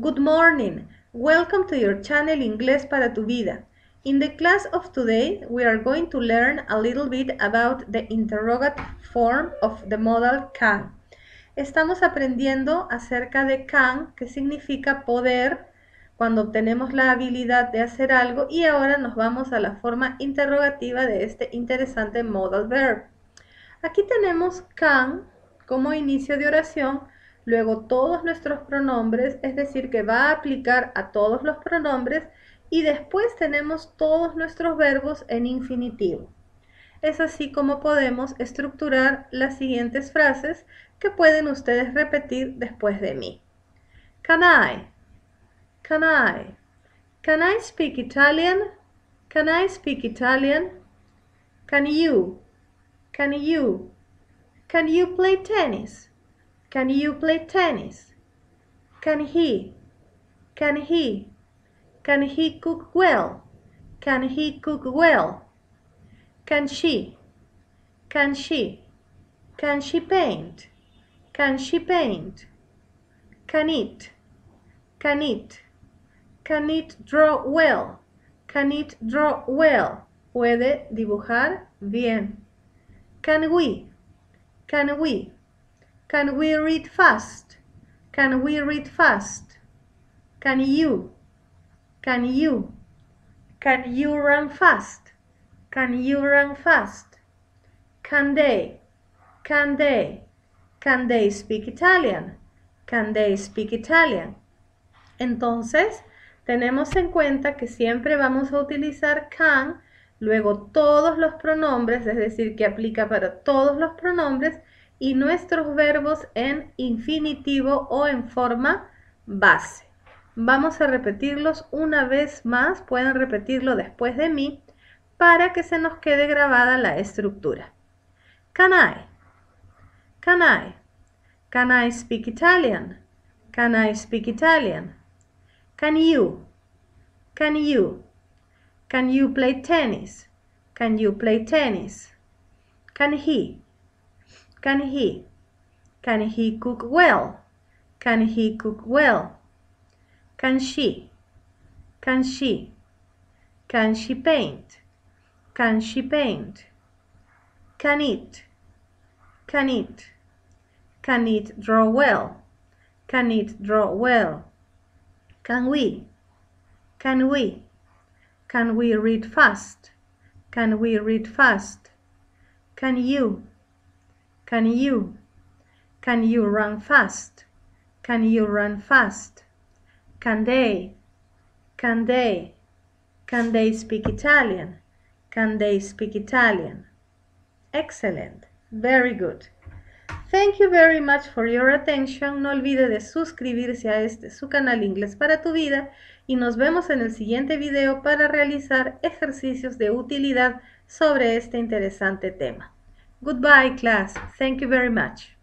Good morning. Welcome to your channel Inglés para tu vida. In the class of today, we are going to learn a little bit about the interrogative form of the modal can. Estamos aprendiendo acerca de can, que significa poder, cuando obtenemos la habilidad de hacer algo, y ahora nos vamos a la forma interrogativa de este interesante modal verb. Aquí tenemos can como inicio de oración, luego todos nuestros pronombres, es decir, que va a aplicar a todos los pronombres y después tenemos todos nuestros verbos en infinitivo. Es así como podemos estructurar las siguientes frases que pueden ustedes repetir después de mí. Can I? Can I? Can I speak Italian? Can I speak Italian? Can you? Can you? Can you play tennis? Can you play tennis? Can he? Can he? Can he cook well? Can he cook well? Can she? Can she? Can she paint? Can she paint? Can it? Can it? Can it draw well? Can it draw well? Puede dibujar bien. Can we? Can we? Can we read fast? Can we read fast? Can you? Can you? Can you run fast? Can you run fast? Can they? Can they? Can they speak Italian? Can they speak Italian? Entonces, tenemos en cuenta que siempre vamos a utilizar can, luego todos los pronombres, es decir, que aplica para todos los pronombres, y nuestros verbos en infinitivo o en forma base. Vamos a repetirlos una vez más, pueden repetirlo después de mí para que se nos quede grabada la estructura. Can I? Can I? Can I speak Italian? Can I speak Italian? Can you? Can you? Can you play tennis? Can you play tennis? Can he? Can he? Can he cook well? Can he cook well? Can she? Can she? Can she paint? Can she paint? Can it? Can it? Can it draw well? Can it draw well? Can we? Can we? Can we read fast? Can we read fast? Can you? Can you? Can you run fast? Can you run fast? Can they? Can they? Can they speak Italian? Can they speak Italian? Excellent. Very good. Thank you very much for your attention. No olvide de suscribirse a este su canal Inglés para tu vida y nos vemos en el siguiente video para realizar ejercicios de utilidad sobre este interesante tema. Goodbye, class. Thank you very much.